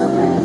Don't.